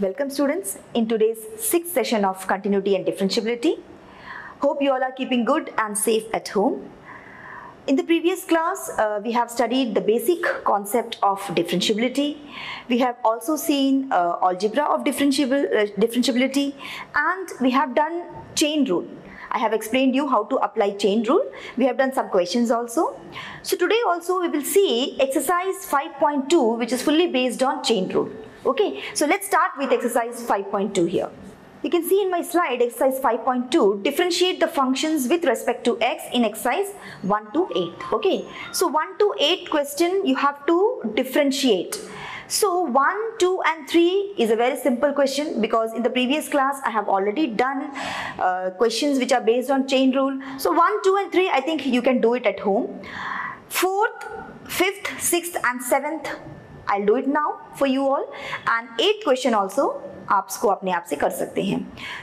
Welcome students in today's sixth session of continuity and differentiability. Hope you all are keeping good and safe at home. In the previous class, uh, we have studied the basic concept of differentiability. We have also seen uh, algebra of differentiable, uh, differentiability and we have done chain rule. I have explained you how to apply chain rule. We have done some questions also. So today also we will see exercise 5.2 which is fully based on chain rule. Okay, so let's start with exercise 5.2 here. You can see in my slide exercise 5.2 differentiate the functions with respect to x in exercise 1 to 8. Okay, so 1 to 8 question you have to differentiate. So 1, 2 and 3 is a very simple question because in the previous class I have already done uh, questions which are based on chain rule. So 1, 2 and 3 I think you can do it at home. 4th, 5th, 6th and 7th I'll do it now for you all and 8th question also आप इसको अपने आप से कर सकते हैं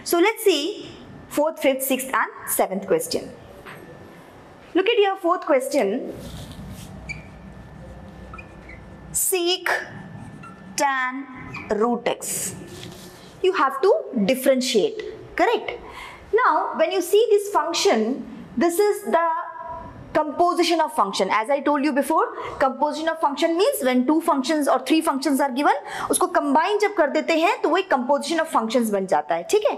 so let's C fourth fifth six and seventh question look at your fourth question seek tan root x you have to differentiate correct now when you see this function this is the composition of function as i told you before composition of function means when two functions or three functions are given उसको combine जब कर देते हैं तो वो एक composition of functions बन जाता है ठीक है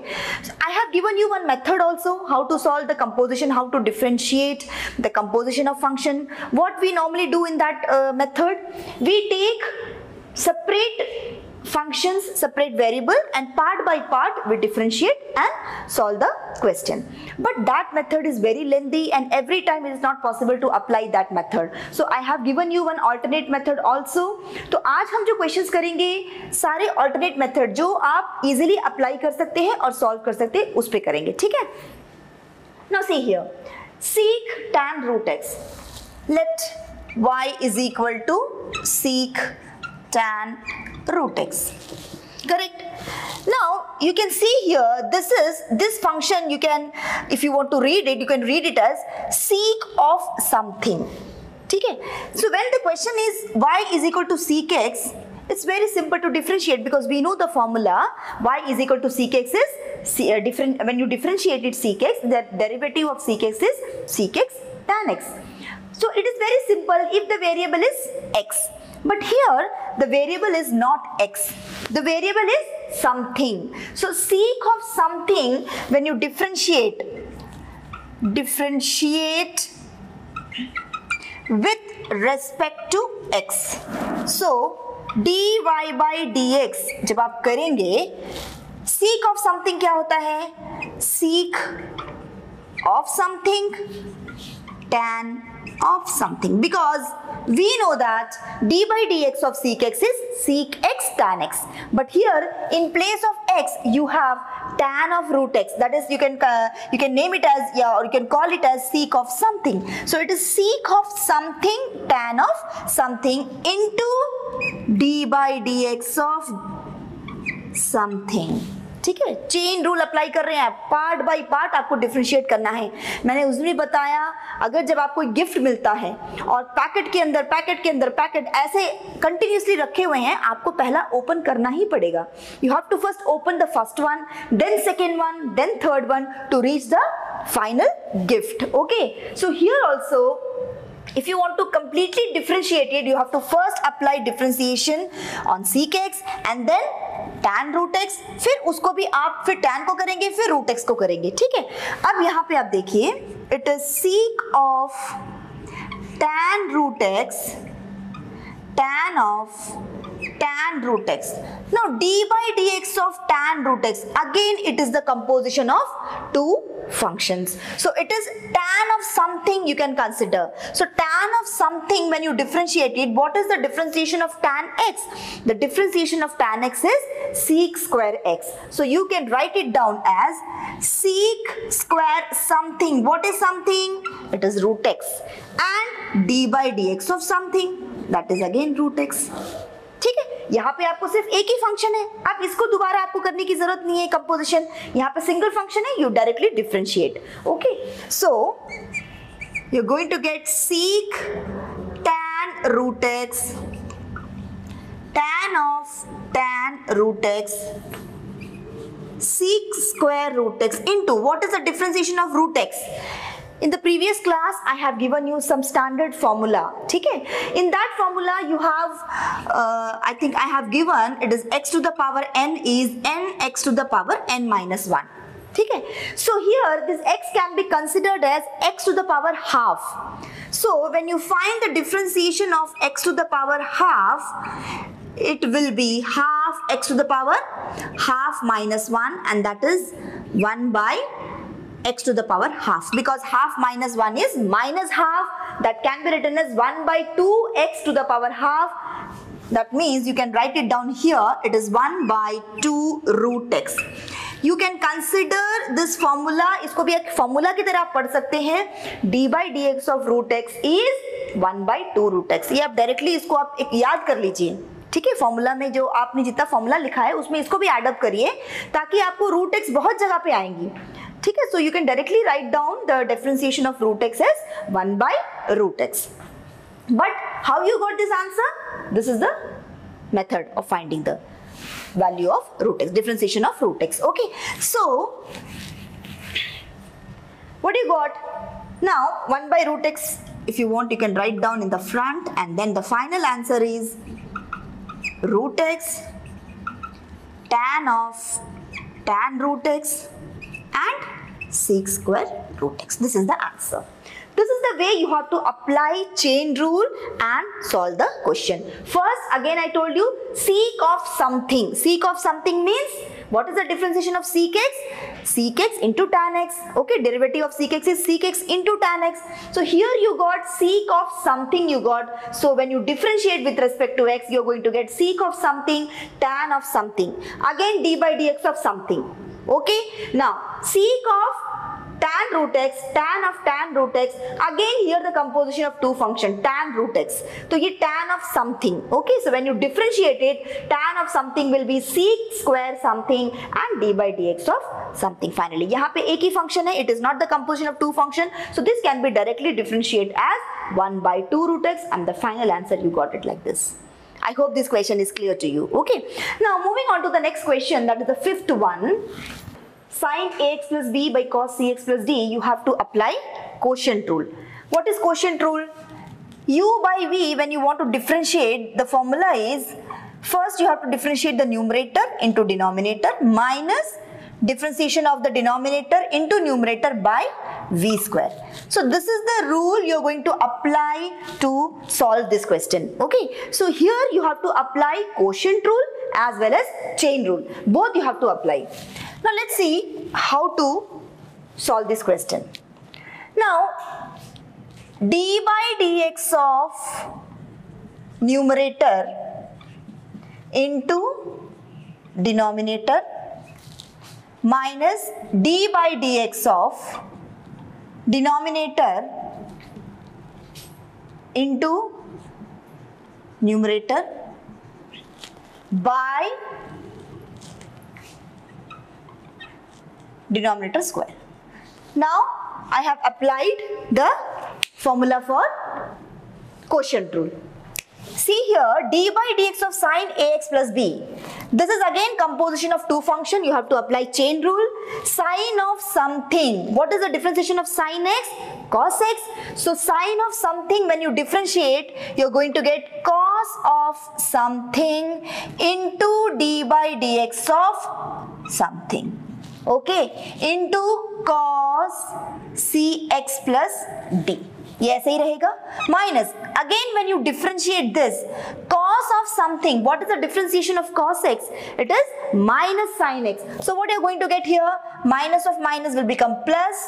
I have given you one method also how to solve the composition how to differentiate the composition of function what we normally do in that uh, method we take separate functions separate variable and part by part we differentiate and solve the question but that method is very lengthy and every time it is not possible to apply that method so i have given you one alternate method also तो आज हम जो questions करेंगे सारे alternate method जो आप easily apply कर सकते हैं और solve कर सकते हैं उस पे करेंगे ठीक है now see here seek tan root x let y is equal to seek tan root x correct. Now you can see here this is this function you can if you want to read it you can read it as sec of something. Okay? So when the question is y is equal to sec x it's very simple to differentiate because we know the formula. y is equal to sec x is C, uh, different when you differentiate it x the derivative of sec x is sec x tan x. So it is very simple if the variable is x but here the variable is not x. The variable is something. So seek of something when you differentiate, differentiate with respect to x. So dy by dx जब आप करेंगे seek of something क्या होता है seek of something tan of something because we know that d by dx of sec x is sec x tan x. But here in place of x you have tan of root x. That is you can uh, you can name it as yeah or you can call it as sec of something. So it is sec of something tan of something into d by dx of something ठीक है chain rule apply कर रहे हैं part by part आपको differentiate करना है। मैंने उस भी बताया, अगर जब आपको गिफ्ट मिलता है और पैकेट के अंदर पैकेट के अंदर पैकेट ऐसे कंटिन्यूसली रखे हुए हैं, आपको पहला ओपन करना ही पड़ेगा। You have to first open the first one then second one then third one to reach the final gift okay so here also if you want to completely differentiate it you have to first apply differentiation on sec x and then tan root x फिर उसको भी आप फिर tan को करेंगे फिर root x को करेंगे ठीक है अब यहाँ पे आप देखिए it is sec of tan root x tan of tan root x. Now d by dx of tan root x again it is the composition of two functions. So it is tan of something you can consider. So tan of something when you differentiate it what is the differentiation of tan x? The differentiation of tan x is sec square x. So you can write it down as sec square something. What is something? It is root x and d by dx of something that is again root x. ठीक है? यहाँ पे आपको सिर्फ़ एक ही function है। आप इसको दोबारा आपको करने की ज़रूरत नहीं है कंपोजिशन यहाँ पे सिंगल फ़ंक्शन है you directly differentiate okay so you going to get sec tan root x, tan of tan root x sec square root x into, what is the differentiation of root x? In the previous class I have given you some standard formula okay? In that formula you have uh, I think I have given it is x to the power n is n x to the power n minus 1 okay? So here this x can be considered as x to the power half. So when you find the differentiation of x to the power half it will be half x to the power half minus 1 and that is 1 by x to the power half because half minus 1 is minus half that can be written as 1 by 2 x to the power half that means you can write it down here it is 1 by 2 root x you can consider this formula इसको भी एक formula की तरह आप सकते हैं d by dx of root x is 1 by 2 root x ये आप directly इसको आप एक याद कर लीजिए ठीक है फॉर्मूला में जो आपने जितना फॉर्मूला लिखा है उसमें इसको भी एडअप करिए ताकि आपको रूट एक्स बहुत जगह पे आएँगी ठीक है so you can directly write down the differentiation of root x as one by root x but how you got this answer this is the method of finding the value of root x differentiation of root x okay so what you got now 1 by root x if you want you can write down in the front and then the final answer is root x tan of tan root x and sec square root x. This is the answer. This is the way you have to apply chain rule and solve the question. First, again I told you, sec of something. Sec of something means, what is the differentiation of sec x? Sec x into tan x. Okay, derivative of sec x is sec x into tan x. So here you got sec of something you got. So when you differentiate with respect to x, you're going to get sec of something, tan of something. Again d by dx of something. Okay, now sec of tan root x, tan of tan root x. Again here the composition of two function tan root x. So ये tan of something. Okay, so when you differentiate it, tan of something will be sec square something and d by dx of something finally. यहाँ पे एक ही function है. It is not the composition of two function. So this can be directly differentiated as 1 by 2 root x and the final answer you got it like this. I hope this question is clear to you. Okay. Now moving on to the next question that is the fifth one sine ax plus b by cos cx plus d, you have to apply quotient rule. What is quotient rule? u by v, when you want to differentiate, the formula is, first you have to differentiate the numerator into denominator minus differentiation of the denominator into numerator by v square. So this is the rule you're going to apply to solve this question. Okay. So here you have to apply quotient rule as well as chain rule. Both you have to apply. Now let's see how to solve this question. Now d by dx of numerator into denominator minus d by dx of denominator into numerator by denominator square. Now I have applied the formula for quotient rule. See here d by dx of sine ax plus b. This is again composition of two function. You have to apply chain rule. Sine of something. What is the differentiation of sine x? Cos x. So sine of something when you differentiate you're going to get cos of something into d by dx of something okay into cos cx plus d ये ऐसे ही रहेगा minus again when you differentiate this cos of something what is the differentiation of cos x it is minus sin x so what you're going to get here minus of minus will become plus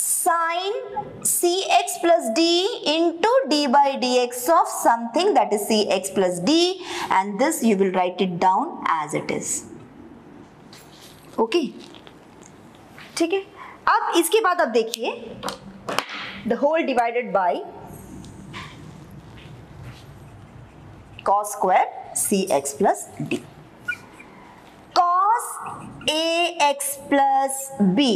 sine cx plus d into d by dx of something that is cx plus d and this you will write it down as it is okay ठीक है? अब इसके बाद आप देखिए the whole divided by cos square c x plus d cos a x plus b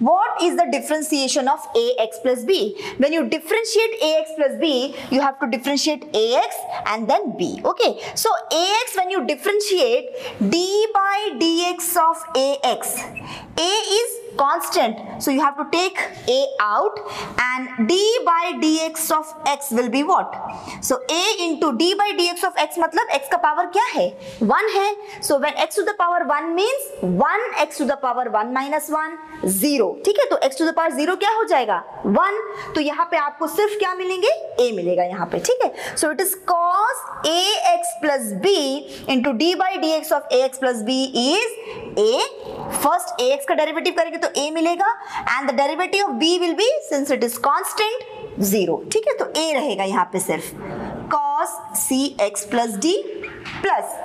what is the differentiation of ax plus b? When you differentiate ax plus b you have to differentiate ax and then b okay? So ax when you differentiate d by dx of ax a is constant so you have to take a out and d by dx of x will be what so a into d by dx of x मतलब x का power क्या है 1 है so when x to the power 1 means 1 x to the power 1 minus 1 0 ठीक है तो x to the power 0 क्या हो जाएगा 1 तो यहाँ पे आपको सिर्फ़ क्या मिलेंगे a मिलेगा यहाँ पे ठीक है so it is cos ax plus b into d by dx of ax plus b is a first ax का डेरिवेटिव करेंगे तो a मिलेगा and the derivative of b will be since it is constant zero ठीक है? तो a रहेगा यहाँ पे सिर्फ़। Cos cx plus d plus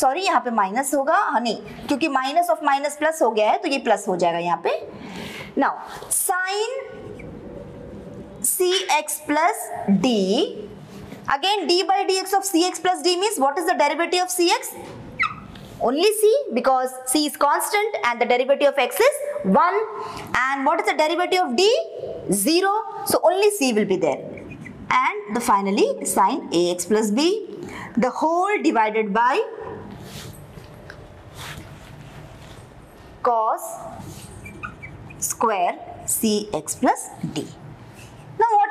sorry यहाँ पे माइनस होगा। हाँ नहीं, क्योंकि माइनस ऑफ़ माइनस प्लस हो गया है तो ये प्लस हो जाएगा यहाँ पे। Now sine c x plus d again, d by dx of cx plus d means what is the derivative of cx only c because c is constant and the derivative of x is 1 and what is the derivative of d? 0 so only c will be there. And the finally sine ax plus b the whole divided by cos square cx plus d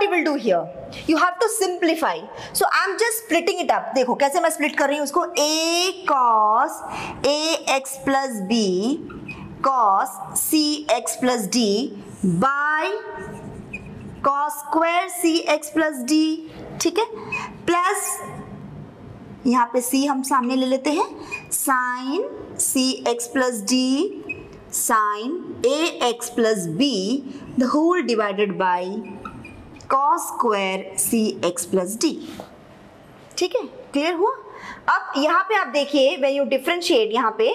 you will do here you have to simplify so i'm just splitting it up देखो कैसे मैं split कर रही हूँ उसको a cos a x plus b cos c x plus d by cos square c x plus d ठीक है plus यहाँ पे c हम सामने ले लेते हैं sine c x plus d sine a x plus b the whole divided by cos square c x plus d ठीक है? क्लियर हुआ? अब यहाँ पे आप देखिए वेन यू डिफ्रेंशिएट यहाँ पे,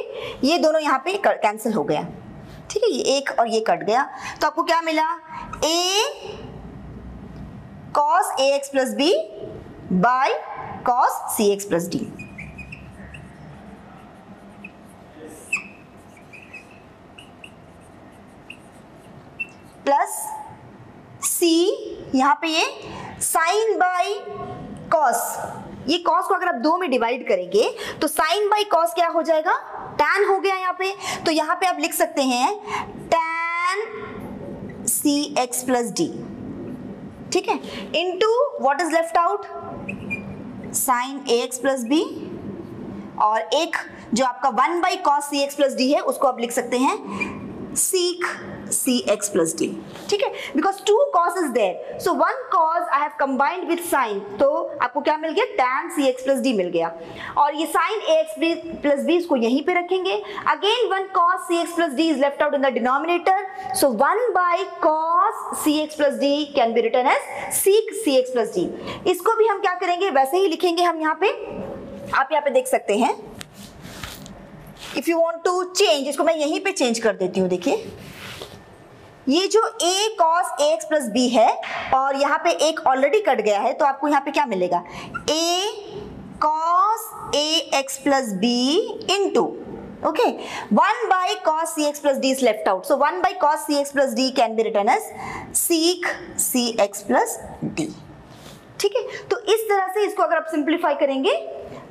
ये दोनों यहाँ पे कैंसिल हो गया। ठीक है? ये एक और ये कट गया। तो आपको क्या मिला? A cos a x plus b by cos c x plus d plus c यहाँ पे ये साइन बाई कॉस ये कॉस को अगर आप दो में डिवाइड करेंगे तो साइन बाई कॉस क्या हो जाएगा? टैन हो गया यहाँ पे। तो यहाँ पे आप लिख सकते हैं tan c x plus d ठीक है? Into what is left out sine a x plus b और एक जो आपका one by cos c x plus d है, उसको आप लिख सकते हैं sec c x plus d ठीक है? Because two cos is there so one cause I have combined with sine तो आपको क्या मिल गया? Tan c x plus d मिल गया। और ये sine a x plus b इसको यहीं पे रखेंगे। Again one cos c x plus d is left out in the denominator so one by cos c x plus d can be written as sec c x plus d इसको भी हम क्या करेंगे? वैसे ही लिखेंगे हम यहाँ पे। आप यहाँ पे देख सकते हैं। If you want to change इसको मैं यहीं पे चेंज कर देती हूँ, देखिए। ये जो a cos ax plus b है, और यहाँ पे एक ऑलरेडी कट गया है तो आपको यहाँ पे क्या मिलेगा? A cos ax plus b into okay one by cos c x plus d is left out so one by cos c x plus d can be written as sec c x plus d ठीक है? तो इस तरह से इसको अगर आप simplify करेंगे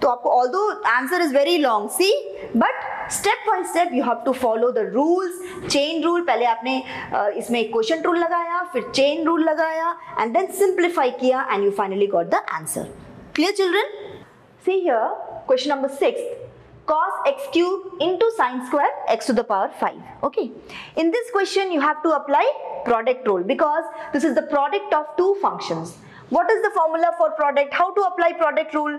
तो आपको although answer is very long see but step by step you have to follow the rules chain rule पहले आपने इसमें क्वेश्चन रूल लगाया फिर चेन रूल लगाया एंड देन सिंप्लीफाई किया and you finally got the answer clear children see here question number six cos x cube into sine square x to the power 5 okay in this question you have to apply product rule because this is the product of two functions what is the formula for product how to apply product rule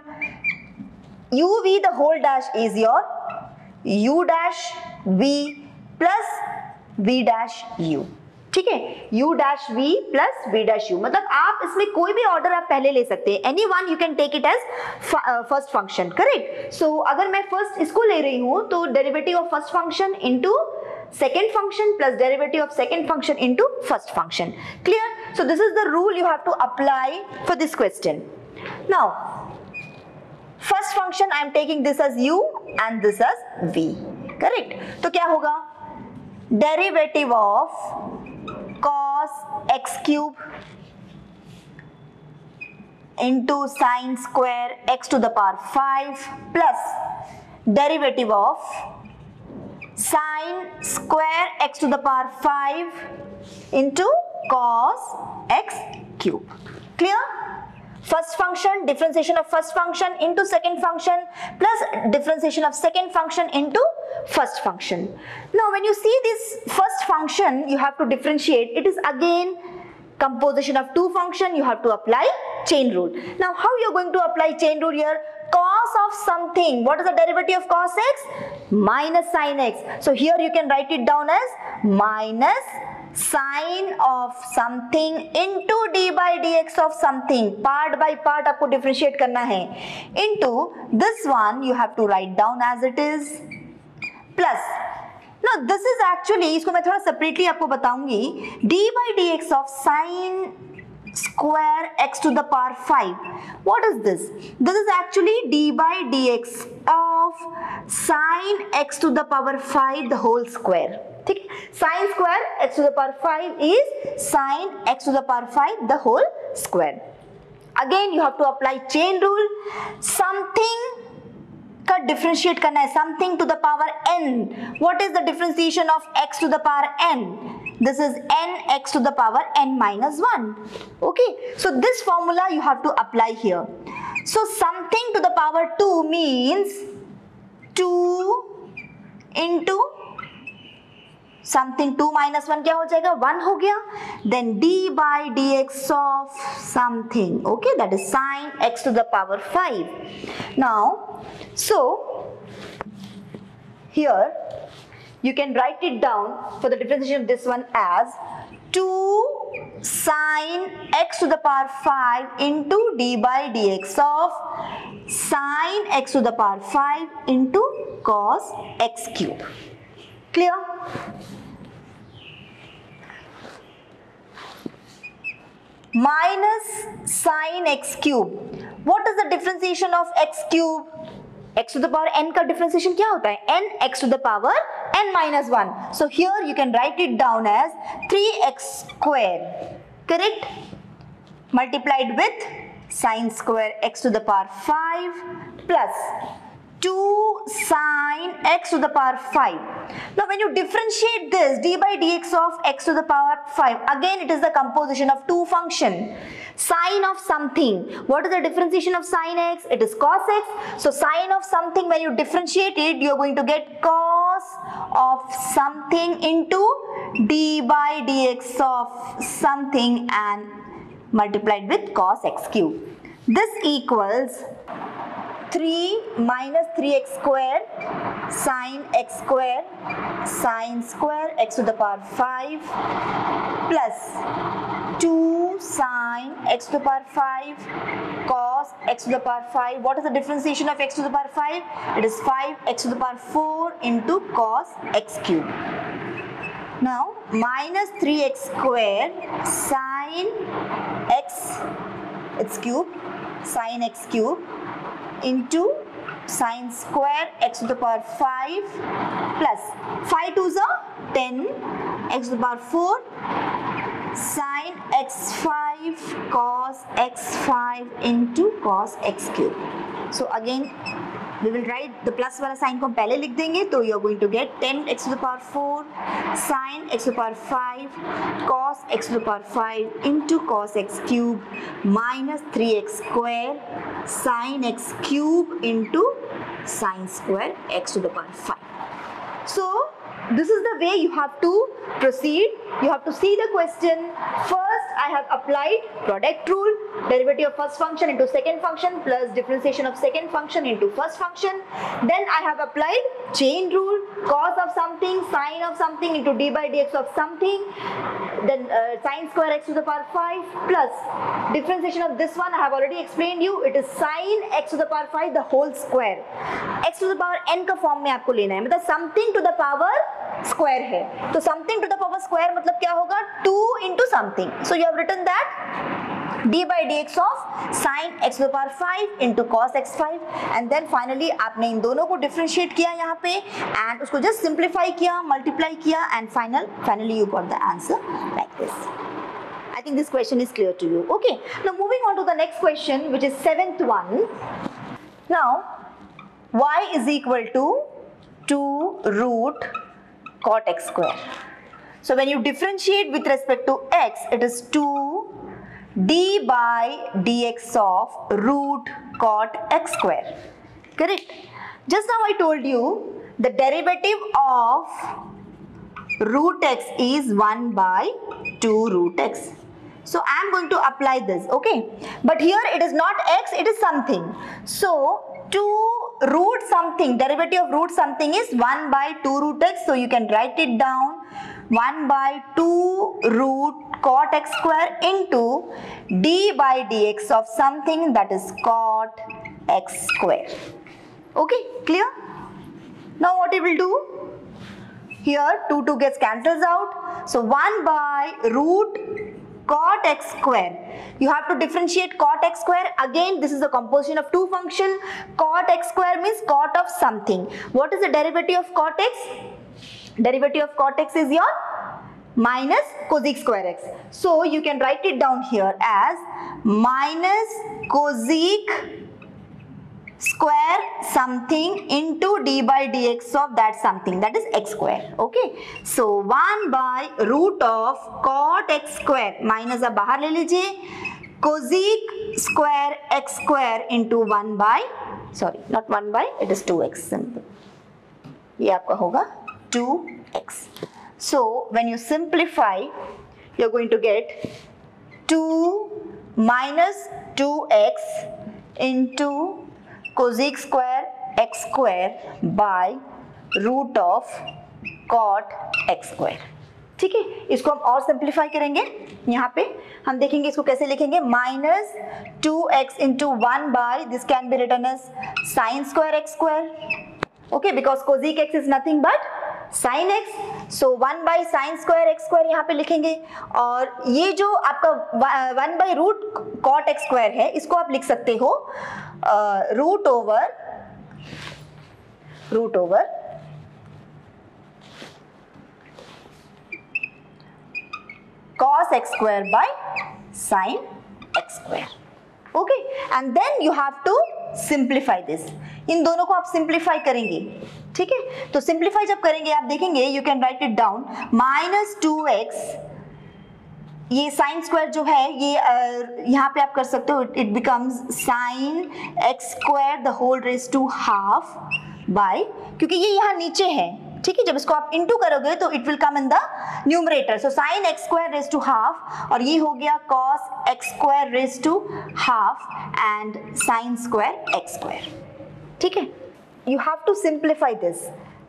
uv the whole dash is your u dash v plus v dash u. ठीक है? U dash v plus v dash u. मतलब आप इसमें कोई भी order आप पहले ले सकते हैं। Any one you can take it as first function correct so अगर मैं फ़र्स्ट इसको ले रही हूँ तो derivative of first function into second function plus derivative of second function into first function clear so this is the rule you have to apply for this question now function i am taking this as u and this as v correct तो क्या होगा derivative of cos x cube into sine square x to the power 5 plus derivative of sine square x to the power 5 into cos x cube. Clear? First function, differentiation of first function into second function plus differentiation of second function into first function. Now when you see this first function, you have to differentiate. It is again composition of two function. You have to apply chain rule. Now how you are going to apply chain rule here? Cos of something. What is the derivative of cos x? Minus sin x. So here you can write it down as minus sine of something into d by dx of something part by part आपको differentiate करना है. Into this one you have to write down as it is plus no this is actually इसको मैं थोड़ा separately आपको बताऊँगी. D by d x of sine square x to the power 5 what is this? This is actually d by dx of sine x to the power 5 the whole square. ठीक sine square x to the power 5 is sine x to the power 5 the whole square again you have to apply chain rule something का differentiate करना है something to the power n what is the differentiation of x to the power n this is n x to the power n minus 1 okay so this formula you have to apply here so something to the power 2 means 2 into something to minus one क्या हो जाएगा one हो गया then D by D x of something okay that is sine x to the power five now so here you can write it down for the differentiation of this one as 2 sine x to the power 5 into d by dx of sine x to the power 5 into cos x cube. Clear? Minus sine x cube. What is the differentiation of x cube? x to the power n का differentiation क्या होता है n x to the power n minus 1 so here you can write it down as 3x square correct multiplied with sine square x to the power 5 plus 2 sine x to the power 5. Now when you differentiate this d by dx of x to the power 5, again it is the composition of two function. Sine of something. What is the differentiation of sine x? It is cos x. So sine of something when you differentiate it, you are going to get cos of something into d by dx of something and multiplied with cos x cube. This equals 3 minus 3x square sine x square sine square x to the power 5 plus 2 sine x to the power 5 cos x to the power 5 what is the differentiation of x to the power 5 it is 5 x to the power 4 into cos x cube now minus 3x square sine x its cube sine x cube into sine square x to the power 5 plus 5 to the 10 x to the power 4 sine x5 cos x5 into cos x cube. So again we will write the plus वाला sine को हम पहले लिख देंगे तो you are going to get ten x to the power four sine x to power five cos x to the power five into cos x cube minus three x square sine x cube into sine square x to the power five so this is the way you have to proceed. You have to see the question. First, I have applied product rule, derivative of first function into second function plus differentiation of second function into first function. Then I have applied chain rule, cos of something, sine of something into d by dx of something. Then uh, sine square x to the power 5 plus differentiation of this one I have already explained you. It is sine x to the power 5 the whole square. x to the power n का form में आपको लेना है मतलब something to the power square है तो something to the power square मतलब क्या होगा two into something so you have written that d by dx of sin x to the power 5 into cos x5 and then finally आपने इन दोनों को differentiate किया यहाँ पे and उसको just simplify किया multiply किया and final finally you got the answer like this I think this question is clear to you. Okay, now moving on to the next question, which is seventh one. Now, y is equal to 2 root cot x square. So when you differentiate with respect to x, it is 2 d by dx of root cot x square. Correct? Just now I told you the derivative of root x is 1 by 2 root x. So I am going to apply this, okay? But here it is not x, it is something. So to root something, derivative of root something is 1 by 2 root x. So you can write it down 1 by 2 root cot x square into d by dx of something that is cot x square. Okay, clear? Now what it will do? Here 2 2 gets cancels out. So 1 by root cot x square. You have to differentiate cot x square. Again, this is a composition of two function. Cot x square means cot of something. What is the derivative of cot x? Derivative of cot x is your minus cosec square x. So you can write it down here as minus cosec square something into d by dx of that something that is x square okay so 1 by root of cot x square minus अब बाहर ले लीजिए cosec square x square into 1 by sorry not 1 by it is 2x simple ये आपका होगा 2x so when you simplify you're going to get 2 minus 2x into cosec square x square by root of cot x square ठीक है? इसको हम और simplify करेंगे। यहाँ पे हम देखेंगे इसको कैसे लिखेंगे। Minus two x into one by this can be written as sine square x square okay because cosec x is nothing but sine x so one by sine square x square यहाँ पे लिखेंगे। और ये जो आपका one by root cot x square है, इसको आप लिख सकते हो root over root over cos x square by sin x square okay? And then you have to simplify this. इन दोनों को आप सिंप्लीफाई करेंगे, ठीक है? तो सिंप्लीफाई जब करेंगे, आप देखेंगे you can write it down minus two x ये साइन स्क्वायर जो है, ये यहाँ पे आप कर सकते हो it becomes sine x square the whole raise to half by क्योंकि ये यहाँ नीचे है। ठीक है जब इसको आप इंटू करोगे तो it will come in the numerator so sine x square raise to half और ये हो गया cos x square raise to half and sine square x square ठीक है you have to simplify this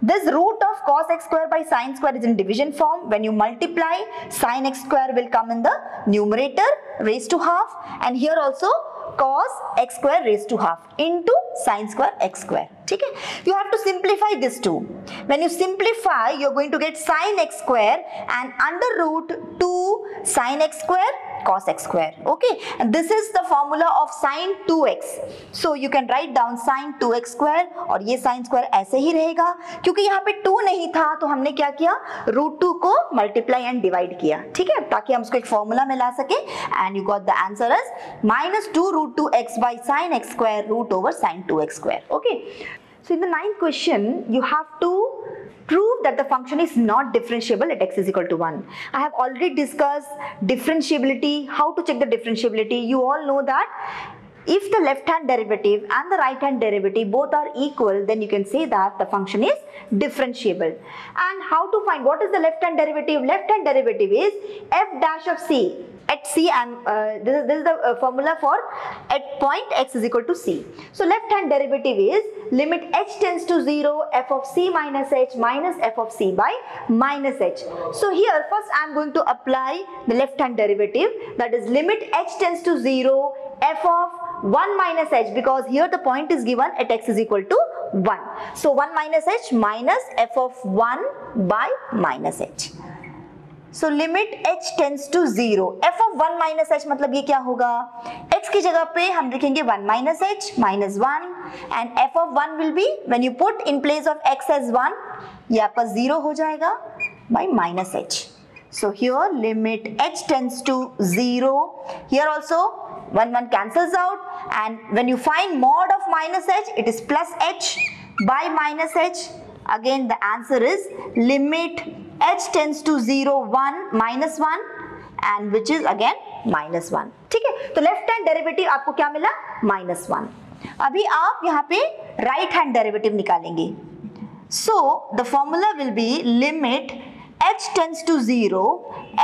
this root of cos x square by sin square is in division form when you multiply sin x square will come in the numerator raised to half and here also cos x square raised to half into sin square x square. okay you have to simplify this too. When you simplify you're going to get sin x square and under root 2 sin x square cos x square. Okay? And this is the formula of sin 2x so, you can write down sin 2x square और ये sin square ऐसे ही रहेगा। क्योंकि यहाँ पे 2 नहीं था तो हमने क्या किया? रूट टू को मल्टीप्लाई एंड डिवाइड किया। ठीक है? ताकि हम उसको एक फॉर्मूला में ला सके। And you got the answer is minus two root two x by sine x square root over sine two x square okay so in the ninth question you have to prove that the function is not differentiable at x is equal to 1. I have already discussed differentiability, how to check the differentiability. You all know that if the left hand derivative and the right hand derivative both are equal then you can say that the function is differentiable. And how to find what is the left hand derivative? Left hand derivative is f dash of c at c and uh, this, is, this is the uh, formula for at point x is equal to c. So left hand derivative is limit h tends to 0 f of c minus h minus f of c by minus h. So here first I am going to apply the left hand derivative that is limit h tends to 0 f of 1 minus h because here the point is given at x is equal to 1. So 1 minus h minus f of 1 by minus h. So limit h tends to zero f of one minus h मतलब ये क्या होगा? x की जगह पे हम लिखेंगे one minus h minus one and f of one will be when you put in place of x as one ये आपका ज़ीरो हो जाएगा by minus h so here limit h tends to zero here also one one cancels out, and when you find mod of minus h, it is plus h by minus h. Again, the answer is limit h tends to 0 1 minus 1 and which is again minus 1 ठीक है? तो left hand derivative आपको क्या मिला? माइनस वन अभी आप यहाँ पे राइट हैंड डेरिवेटिव निकालेंगे. So the formula will be limit h tends to zero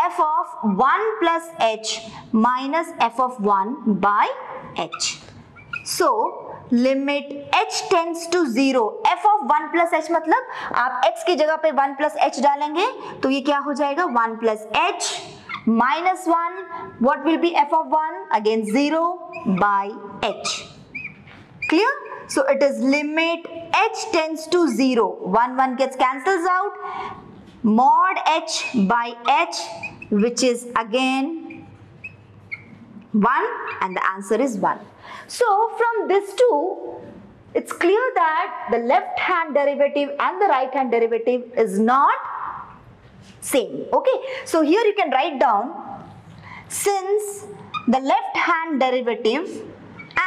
f of 1 plus h minus f of one by h so limit h tends to zero f of one plus h मतलब आप x की जगह पे one plus h डालेंगे तो ये क्या हो जाएगा? One plus h minus one what will be f of one again zero by h clear so it is limit h tends to zero one one gets cancel out mod h by h which is again one and the answer is one So from this two it's clear that the left hand derivative and the right hand derivative is not same. Okay, so here you can write down since the left hand derivative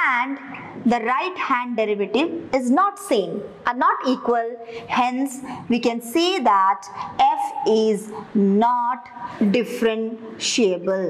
and the right hand derivative is not same are not equal hence we can say that f is not differentiable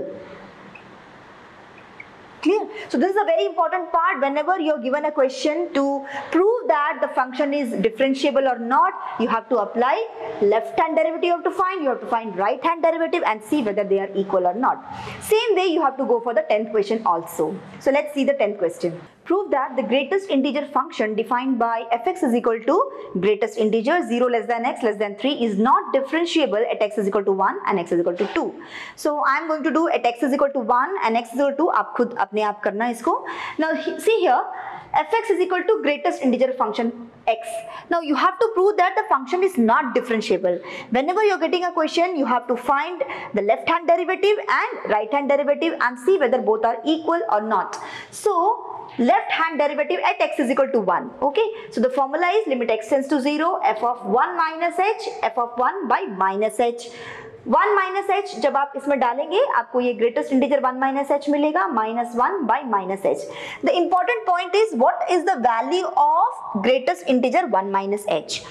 Clear? So this is a very important part whenever you're given a question to prove that the function is differentiable or not, you have to apply left hand derivative you have to find, you have to find right hand derivative and see whether they are equal or not. Same way you have to go for the 10th question also. So let's see the 10th question Prove that the greatest integer function defined by fx is equal to greatest integer 0 less than x less than 3 is not differentiable at x is equal to 1 and x is equal to 2. So I am going to do at x is equal to 1 and x is equal to आप खुद अपने आप करना इसको. Now see here fx is equal to greatest integer function x. Now you have to prove that the function is not differentiable. Whenever you're getting a question, you have to find the left hand derivative and right hand derivative and see whether both are equal or not. So left hand derivative at x is equal to 1 okay? So the formula is limit x tends to 0 f of 1 minus h f of 1 by minus h one minus h जब आप इसमें डालेंगे, आपको ये greatest integer one minus h मिलेगा, minus one by minus h. The important point is what is the value of greatest integer one minus h?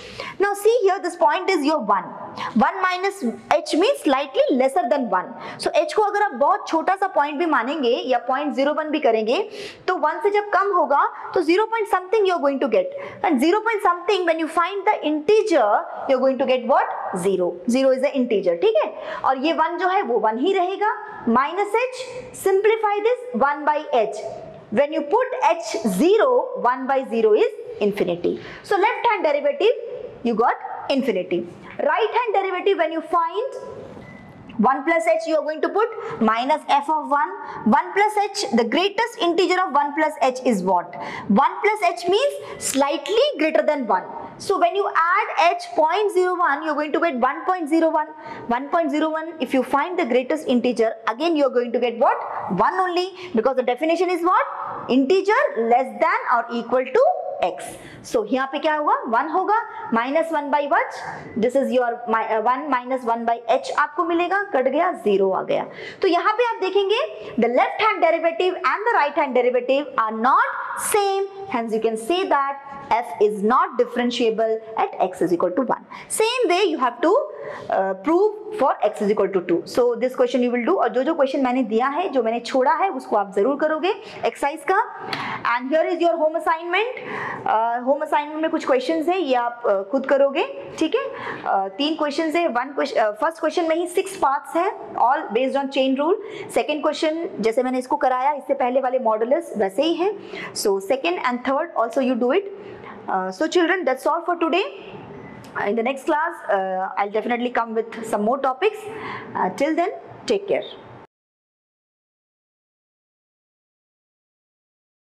Now see here this point is your one one minus h mean slightly lesser then one so h को अगर आप बहुत छोटा सा point भी मानेंगे या point zero one भी करेंगे तो वन से जब कम होगा तो zero point something you are going to get and zero point something when you find the integer you are going to get what zero zero is the integer ठीक है और ये वन जो है वो वन ही रहेगा minus H simplify this one by H when you put h 0 1 by 0 is infinity so left hand derivative you got infinity right hand derivative when you find 1 plus h you are going to put minus f of 1 1 plus h the greatest integer of 1 plus h is what 1 plus h means slightly greater than 1 so when you add h 0.01, you're going to get 1.01. 1.01, if you find the greatest integer, again you're going to get what? 1 only because the definition is what? Integer less than or equal to x. So यहाँ पे क्या होगा 1 होगा minus 1 by what? This is your 1 minus 1 by h आपको मिलेगा cut गया 0 आ गया तो यहाँ पे आप देखेंगे the left hand derivative and the right hand derivative are not same hence you can say that f is not differentiable at x is equal to 1. Same way you have to uh, prove for x is equal to 2. So this question you will do. और जो जो question मैंने दिया है जो मैंने छोड़ा है उसको आप ज़रूर करोगे एक्सरसाइज का. And here is your home assignment home assignment में कुछ क्वेश्चंस है ये आप uh, खुद करोगे. ठीक है? Uh, तीन क्वेश्चंस है. वन फ़र्स्ट क्वेश्चन में ही सिक्स पार्ट्स है all based on chain rule second question जैसे मैंने इसको कराया इससे पहले वाले मॉडल्स वैसे ही है. So second and third also you do it Uh, so children, that's all for today. In the next class, uh, I'll definitely come with some more topics. Uh, till then, take care.